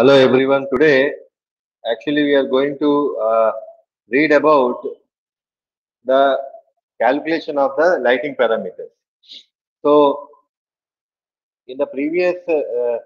Hello everyone. Today, actually, we are going to uh, read about the calculation of the lighting parameters. So, in the previous uh,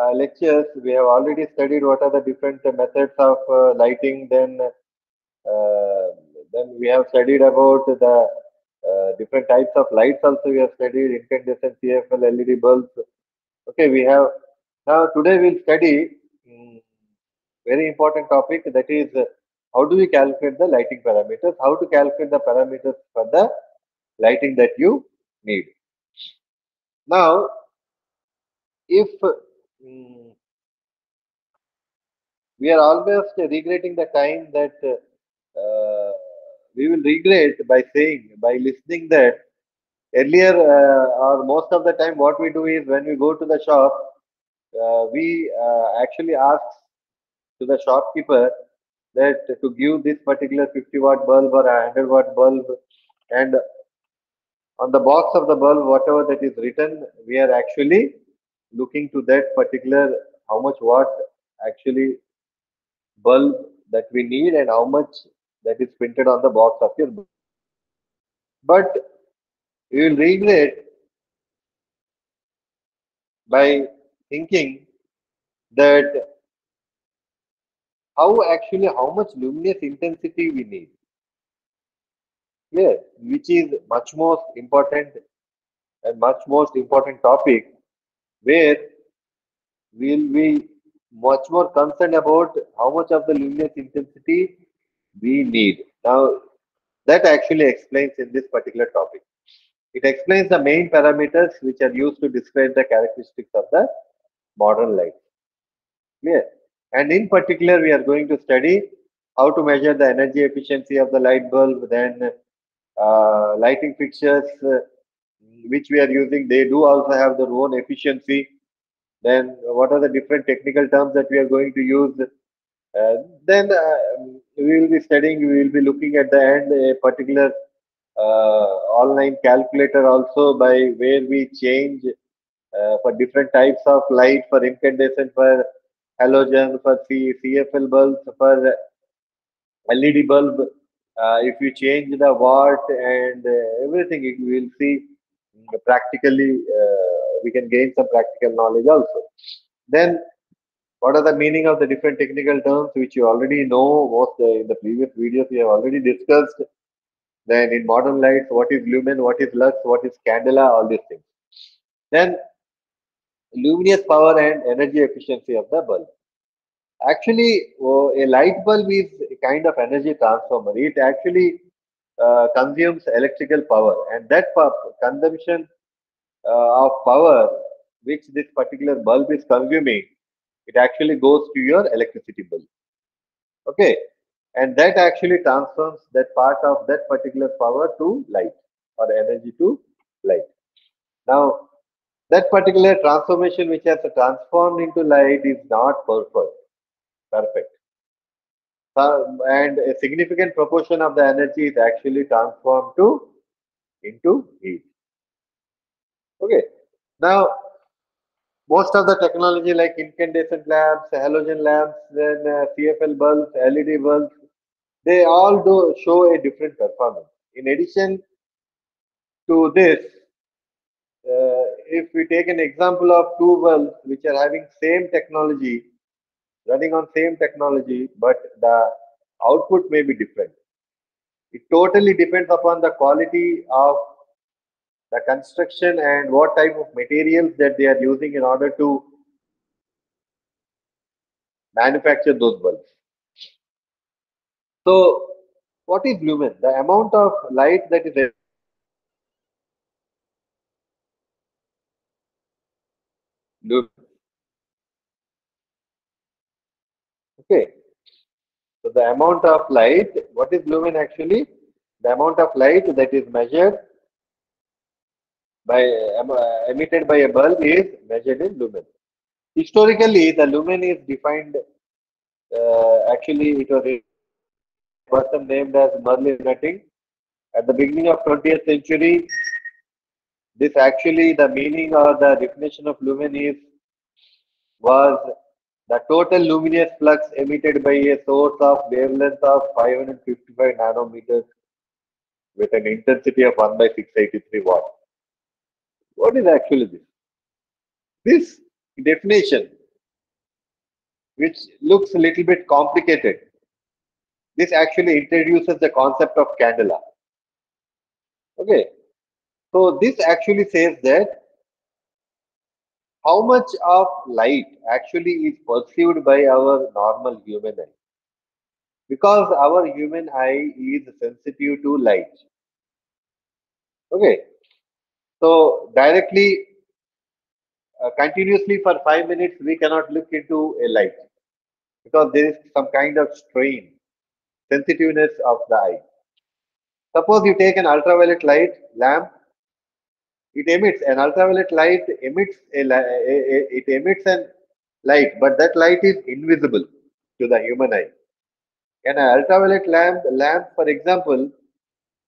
uh, lectures, we have already studied what are the different methods of uh, lighting. Then, uh, then we have studied about the uh, different types of lights. Also, we have studied incandescent CFL LED bulbs. Okay, we have now today we'll study very important topic that is uh, how do we calculate the lighting parameters? How to calculate the parameters for the lighting that you need. Now, if mm, we are almost regretting the time that uh, we will regret by saying by listening that earlier uh, or most of the time what we do is when we go to the shop uh, we uh, actually ask to the shopkeeper that to give this particular 50 watt bulb or a 100 watt bulb and on the box of the bulb whatever that is written we are actually looking to that particular how much watt actually bulb that we need and how much that is printed on the box of your bulb. But you will regret by thinking that how actually how much luminous intensity we need. Yes, which is much more important and much most important topic where we'll be much more concerned about how much of the luminous intensity we need. Now, that actually explains in this particular topic. It explains the main parameters which are used to describe the characteristics of the modern light. Clear? And in particular, we are going to study how to measure the energy efficiency of the light bulb, then uh, lighting fixtures uh, which we are using, they do also have their own efficiency. Then what are the different technical terms that we are going to use? Uh, then uh, we will be studying, we will be looking at the end a particular uh, online calculator also by where we change for different types of light for incandescent, for halogen, for C CFL bulbs, for LED bulb. Uh, if you change the watt and uh, everything, you will see practically we can gain some practical knowledge also. Then what are the meaning of the different technical terms which you already know most uh, in the previous videos we have already discussed then in modern lights what is lumen what is lux what is candela all these things then luminous power and energy efficiency of the bulb. Actually oh, a light bulb is a kind of energy transformer. It actually uh, consumes electrical power and that consumption uh, of power which this particular bulb is consuming it actually goes to your electricity bill. Okay? And that actually transforms that part of that particular power to light or energy to light. Now that particular transformation which has transformed into light is not perfect perfect. Uh, and a significant proportion of the energy is actually transformed to into heat. Okay. Now most of the technology like incandescent lamps, halogen lamps, then uh, CFL bulbs, LED bulbs, they all do show a different performance. In addition to this, uh, if we take an example of two bulbs which are having same technology, running on same technology, but the output may be different. It totally depends upon the quality of the construction and what type of materials that they are using in order to manufacture those bulbs. So, what is lumen? The amount of light that is Okay. So, the amount of light, what is lumen actually? The amount of light that is measured by uh, emitted by a bulb is measured in lumen. Historically, the lumen is defined. Uh, actually, it was a person named as Merlin Nutting. At the beginning of 20th century, this actually the meaning or the definition of lumen is was the total luminous flux emitted by a source of wavelength of 555 nanometers with an intensity of 1 by 683 watt. What is actually this? This definition, which looks a little bit complicated, this actually introduces the concept of candela. Okay, so this actually says that how much of light actually is perceived by our normal human eye? Because our human eye is sensitive to light. Okay. So directly uh, continuously for 5 minutes we cannot look into a light because there is some kind of strain sensitiveness of the eye. Suppose you take an ultraviolet light lamp it emits an ultraviolet light emits a, a, a, it emits an light but that light is invisible to the human eye. An ultraviolet lamp lamp for example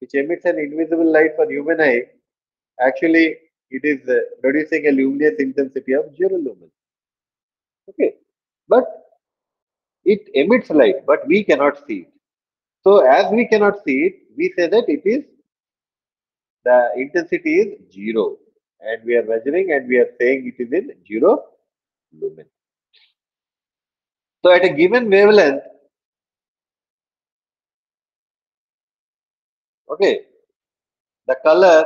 which emits an invisible light for human eye actually it is uh, producing a luminous intensity of 0 lumen? Okay but it emits light but we cannot see it. So as we cannot see it we say that it is the intensity is zero and we are measuring and we are saying it is in zero lumen. So at a given wavelength, okay, the color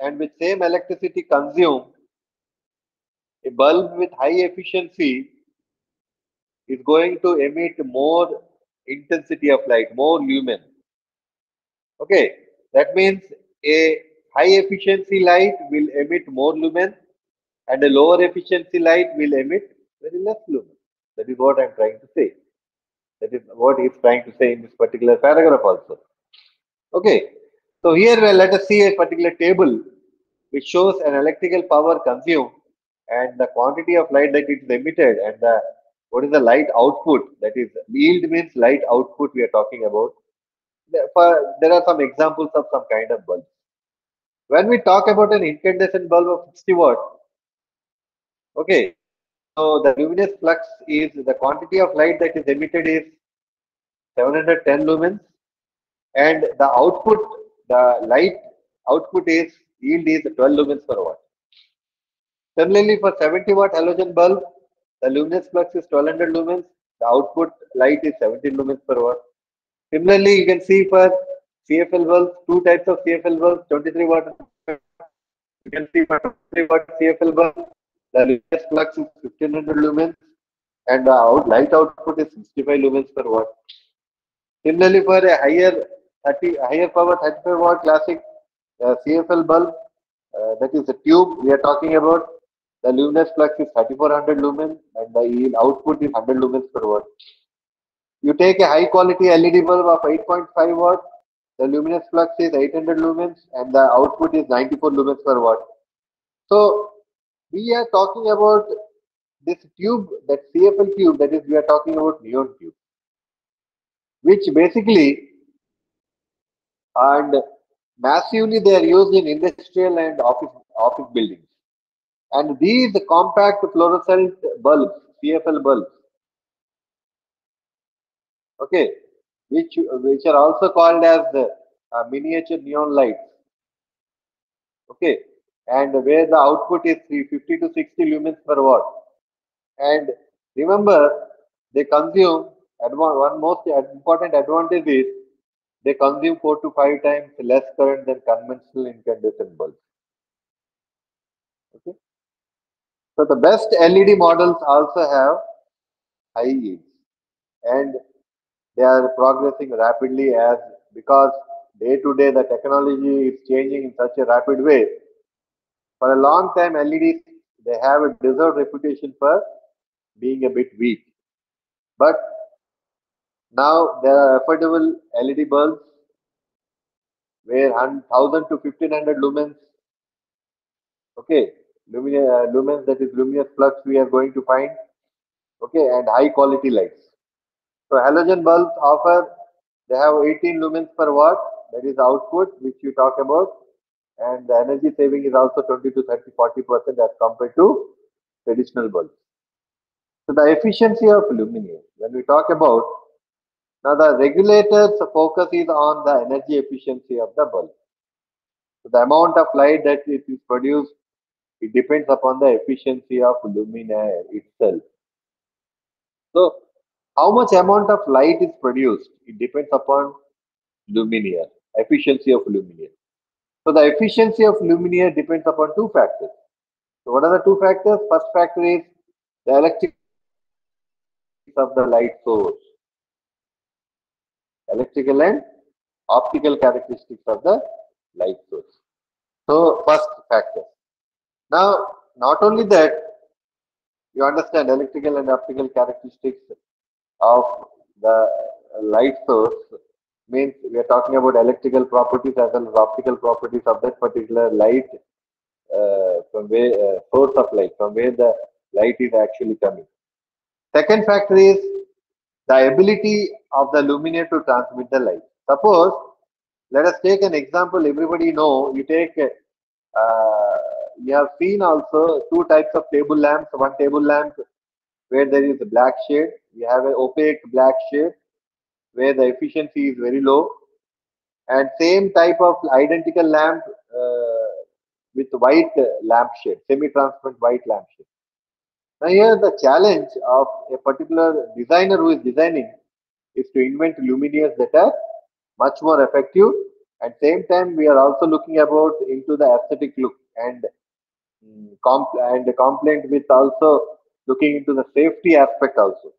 and with same electricity consumed, a bulb with high efficiency is going to emit more intensity of light, more lumen. Okay, that means a high efficiency light will emit more lumen and a lower efficiency light will emit very less lumen. That is what I am trying to say. That is what he is trying to say in this particular paragraph also. Okay. So here let us see a particular table which shows an electrical power consumed and the quantity of light that is emitted and the what is the light output that is yield means light output we are talking about for, there are some examples of some kind of bulbs. When we talk about an incandescent bulb of 60 watt, okay, so the luminous flux is the quantity of light that is emitted is 710 lumens, and the output, the light output is yield is 12 lumens per watt. Similarly, for 70 watt halogen bulb, the luminous flux is 1200 lumens, the output light is 17 lumens per watt. Similarly, you can see for CFL bulbs, two types of CFL bulbs, 23 watt. You can see for 23 watt CFL bulb, the luminous flux is 1500 lumens and the out, light output is 65 lumens per watt. Similarly, for a higher 30, higher power 35 watt classic uh, CFL bulb, uh, that is a tube we are talking about, the luminous flux is 3400 lumens and the output is 100 lumens per watt. You take a high quality LED bulb of 8.5 watt, the luminous flux is 800 lumens and the output is 94 lumens per watt. So we are talking about this tube, that CFL tube, that is we are talking about neon tube, which basically and massively they are used in industrial and office office buildings. And these compact fluorescent bulbs, CFL bulbs, okay. Which which are also called as the uh, miniature neon lights. Okay. And where the output is 350 to 60 lumens per watt. And remember they consume one most important advantage is they consume four to five times less current than conventional incandescent bulbs. Okay. So the best led models also have high yields. And they are progressing rapidly as because day to day the technology is changing in such a rapid way. For a long time, LEDs they have a deserved reputation for being a bit weak, but now there are affordable LED bulbs where 1000 to 1500 lumens. Okay, uh, lumens that is luminous flux we are going to find. Okay, and high quality lights. So halogen bulbs offer, they have 18 lumens per watt, that is output which you talk about. And the energy saving is also 20 to 30, 40% as compared to traditional bulbs. So the efficiency of luminaire. When we talk about now the regulators focus is on the energy efficiency of the bulb. So the amount of light that it is produced, it depends upon the efficiency of luminaire itself. So how much amount of light is produced, it depends upon luminaire, efficiency of luminaire. So the efficiency of luminaire depends upon two factors. So what are the two factors? First factor is the electric of the light source. Electrical and optical characteristics of the light source. So first factor. Now, not only that, you understand electrical and optical characteristics of the light source means we are talking about electrical properties as well as optical properties of that particular light uh, from where uh, source of light from where the light is actually coming. Second factor is the ability of the luminaire to transmit the light. Suppose let us take an example everybody know you take uh, you have seen also two types of table lamps one table lamp where there is a black shade. You have an opaque black shade where the efficiency is very low. And same type of identical lamp uh, with white lamp shade semi-transparent white lamp shade now here the challenge of a particular designer who is designing is to invent luminaires that are much more effective. At same time we are also looking about into the aesthetic look and compl and complaint with also looking into the safety aspect also.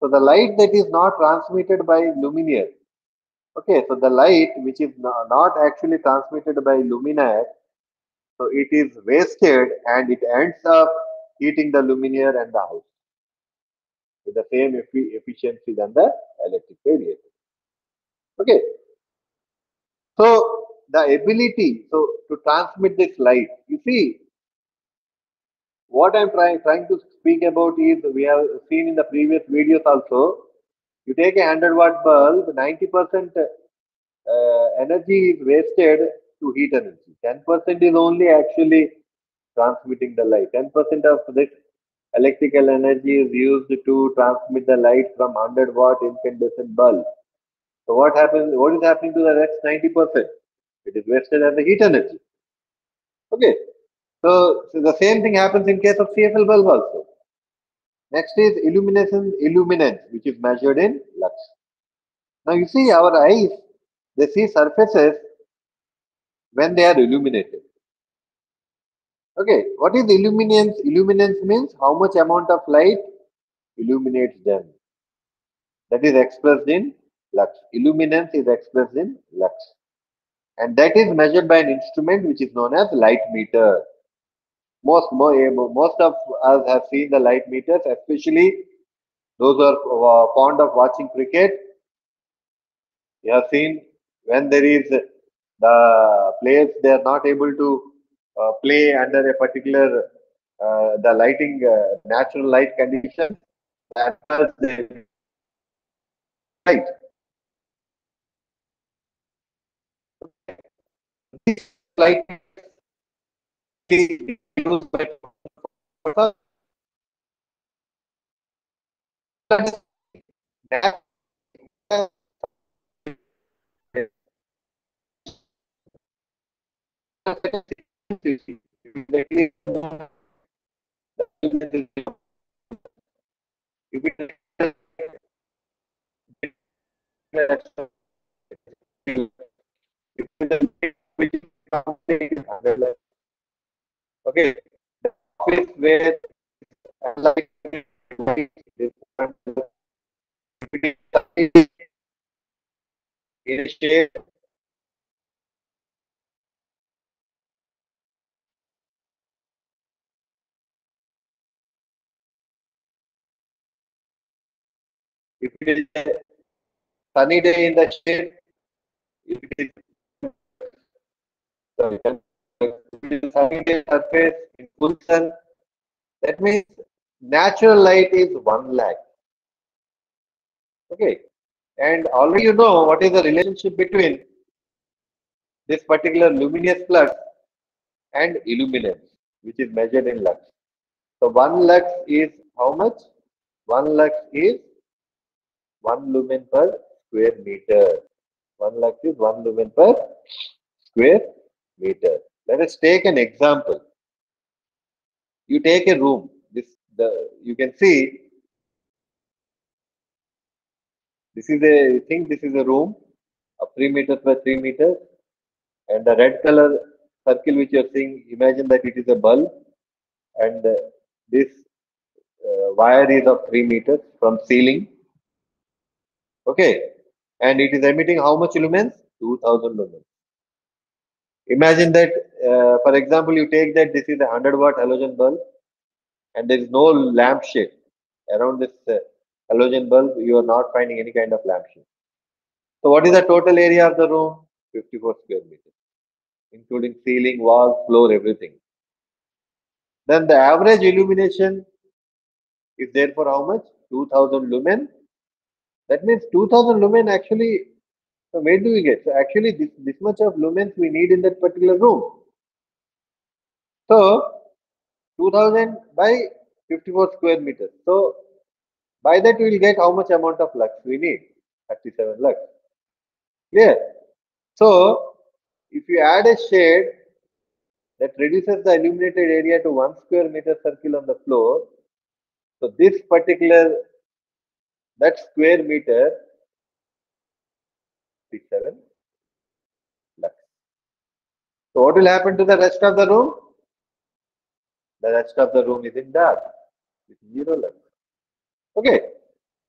So the light that is not transmitted by luminaire okay so the light which is not actually transmitted by luminaire so it is wasted and it ends up heating the luminaire and the house with the same efficiency than the electric radiator. Okay. So the ability so to transmit this light you see what i'm trying trying to speak about is we have seen in the previous videos also. You take a 100 watt bulb 90 percent uh, energy is wasted to heat energy. 10 percent is only actually transmitting the light. 10 percent of this electrical energy is used to transmit the light from 100 watt incandescent bulb. So what happens what is happening to the rest? 90 percent. It is wasted as a heat energy. Okay. So, so the same thing happens in case of CFL bulb also. Next is illumination illuminance, which is measured in lux. Now you see our eyes, they see surfaces when they are illuminated. Okay, what is illuminance? Illuminance means how much amount of light illuminates them. That is expressed in lux. Illuminance is expressed in lux. And that is measured by an instrument which is known as light meter most most of us have seen the light meters, especially those who are fond of watching cricket. You have seen when there is the players they are not able to uh, play under a particular uh, the lighting uh, natural light condition that right light used by okay if it is a sunny day in the shade if it is sorry, surface in full sun. That means natural light is 1 lakh. Okay. And already you know what is the relationship between this particular luminous flux and illuminance, which is measured in lux. So 1 lux is how much? 1 lux is 1 lumen per square meter. 1 lux is 1 lumen per square meter. Let us take an example. You take a room. This the you can see. This is a I think this is a room of 3 meters by 3 meters and the red color circle which you are seeing imagine that it is a bulb and this uh, wire is of 3 meters from ceiling okay. And it is emitting how much lumens? 2000 lumens. Imagine that uh, for example you take that this is a 100 watt halogen bulb and there is no lamp shade around this uh, halogen bulb you are not finding any kind of lamp shade so what is the total area of the room? 54 square meters including ceiling wall floor everything. Then the average illumination is there for how much? 2000 lumen that means 2000 lumen actually so where do we get? So actually this, this much of lumens we need in that particular room. So 2000 by 54 square meters. So by that we will get how much amount of lux we need? 37 lux. Clear? So if you add a shade that reduces the illuminated area to 1 square meter circle on the floor so this particular that square meter 67 lux. So what will happen to the rest of the room? The rest of the room is in dark. It's zero lux. Okay.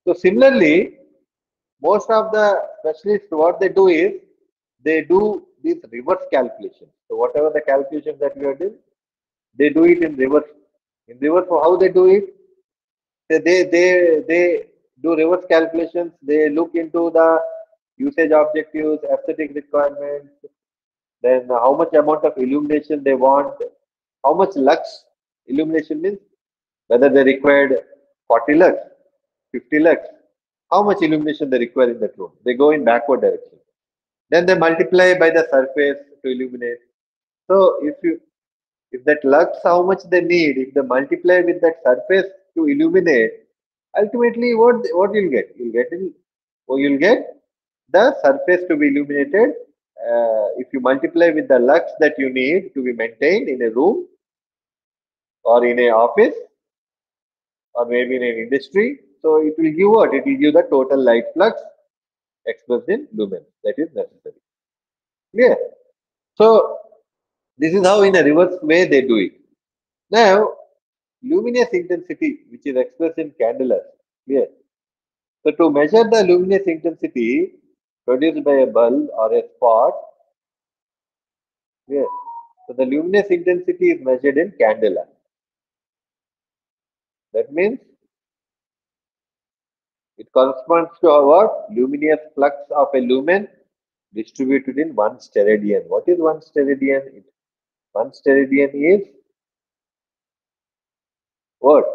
So similarly, most of the specialists what they do is they do these reverse calculations. So whatever the calculations that we are doing, they do it in reverse. In reverse, so how they do it? They they, they do reverse calculations. They look into the usage objectives, aesthetic requirements, then how much amount of illumination they want, how much lux illumination means, whether they required 40 lux, 50 lux, how much illumination they require in that room. They go in backward direction. Then they multiply by the surface to illuminate. So if you if that lux how much they need, if they multiply with that surface to illuminate, ultimately what what you'll get? You'll get in, or you'll get the surface to be illuminated. Uh, if you multiply with the lux that you need to be maintained in a room or in a office or maybe in an industry, so it will give what? It will give the total light flux expressed in lumens that is necessary. Clear? So this is how in a reverse way they do it. Now luminous intensity which is expressed in candela. Clear? So to measure the luminous intensity produced by a bulb or a spot, clear? So the luminous intensity is measured in candela. That means it corresponds to our Luminous flux of a lumen distributed in one steradian. What is one steradian? One steradian is what?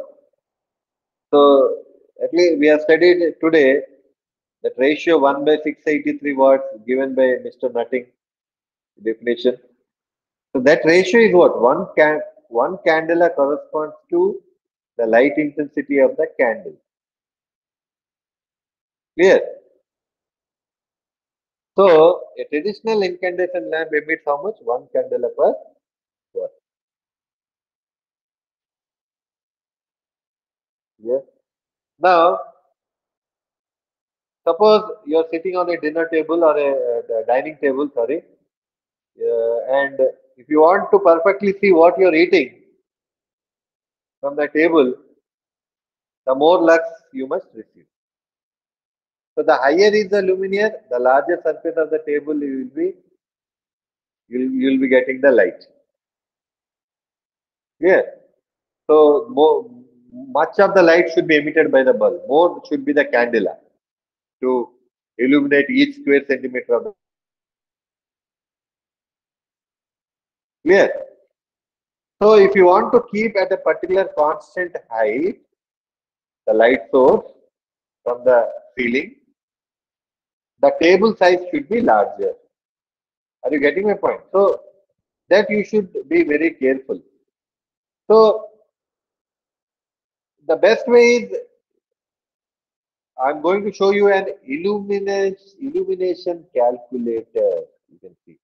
So at least we have studied today that ratio 1 by 683 watts given by Mr. Nutting definition. So that ratio is what? One can one candela ah corresponds to the light intensity of the candle. Clear? So a traditional incandescent lamp emits how much? One candela ah per watt. Yes. Now, suppose you are sitting on a dinner table or a, a dining table, sorry, uh, and if you want to perfectly see what you are eating from the table, the more lux you must receive. So the higher is the luminaire, the larger surface of the table you will be you'll you'll be getting the light. Yeah. So more much of the light should be emitted by the bulb. More should be the candela to illuminate each square centimeter of the clear. So if you want to keep at a particular constant height the light source from the ceiling, the table size should be larger. Are you getting my point? So that you should be very careful. So the best way is I'm going to show you an illumination, illumination calculator. You can see.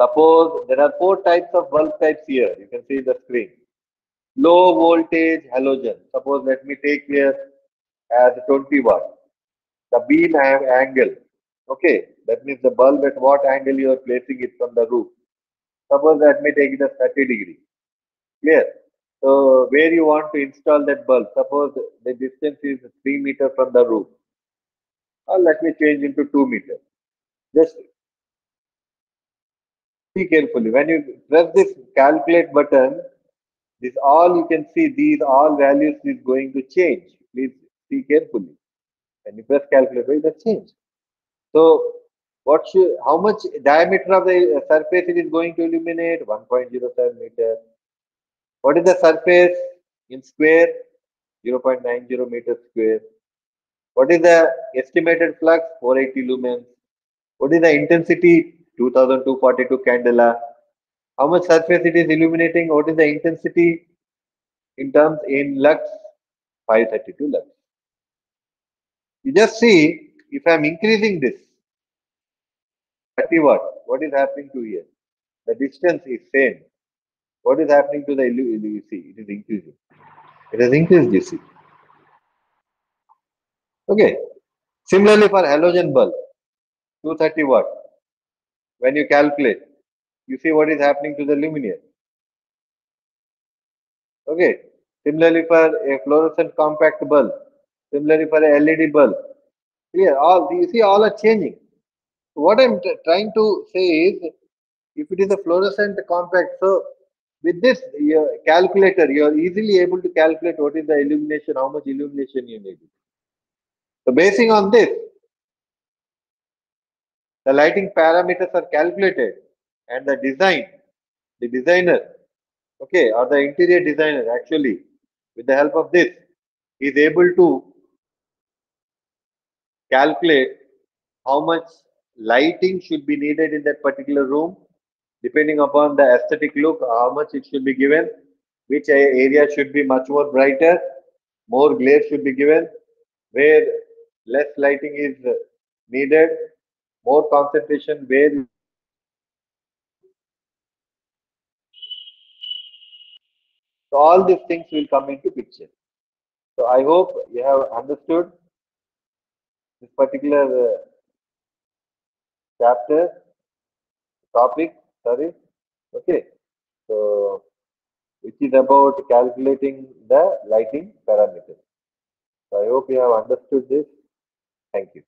Suppose there are four types of bulb types here. You can see the screen. Low voltage halogen. Suppose let me take here as 20 watt. The beam angle. Okay, that means the bulb at what angle you are placing it from the roof. Suppose let me take it as 30 degree. Clear? So where you want to install that bulb, suppose the distance is 3 meter from the roof. Or let me change into 2 meter. Just see carefully. When you press this calculate button, this all you can see these all values is going to change. Please see carefully. When you press calculate, it will change. So what should how much diameter of the surface it is going to illuminate? 1.07 meter. What is the surface in square? 0.90 meters square. What is the estimated flux? 480 lumens. What is the intensity? 2242 candela. How much surface it is illuminating? What is the intensity in terms in lux? 532 lux. You just see if I am increasing this 30 watt, what is happening to here? The distance is same. What is happening to the see? It is increasing. It has increased, see. Okay. Similarly for halogen bulb, 230 watt. When you calculate, you see what is happening to the luminaire. Okay. Similarly for a fluorescent compact bulb, similarly for a LED bulb. Here, all you see all are changing. What I'm trying to say is, if it is a fluorescent compact, so with this calculator, you are easily able to calculate what is the illumination, how much illumination you need. So basing on this, the lighting parameters are calculated and the design, the designer, okay, or the interior designer actually, with the help of this, is able to calculate how much lighting should be needed in that particular room depending upon the aesthetic look, how much it should be given, which area should be much more brighter, more glare should be given, where less lighting is needed, more concentration where so all these things will come into picture. So I hope you have understood this particular uh, chapter topic sorry okay. So which is about calculating the lighting parameters. So i hope you have understood this. Thank you.